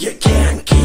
you can't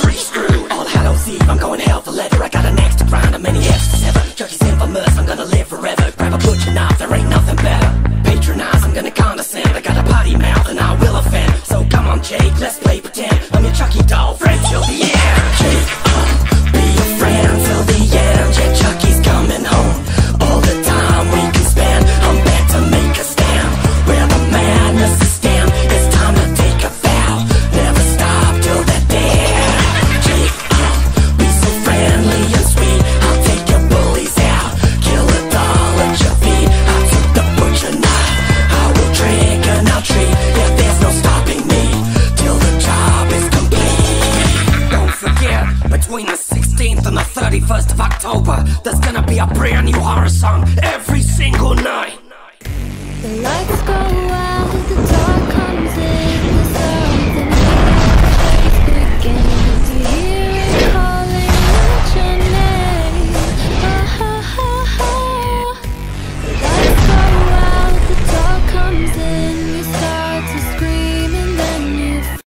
three screw All Hallows Eve, I'm going hell for leather. I got an axe to grind, and many F's to sever. Church infamous, I'm gonna live forever. Grab a butcher knife, there ain't nothing better. Patronize, I'm gonna condescend. I got a potty mouth and I will offend. So come on Jake, let's play pretend. I'm your Chucky doll, friends till the end between the 16th and the 31st of October, there's gonna be a brand new horror song every single night.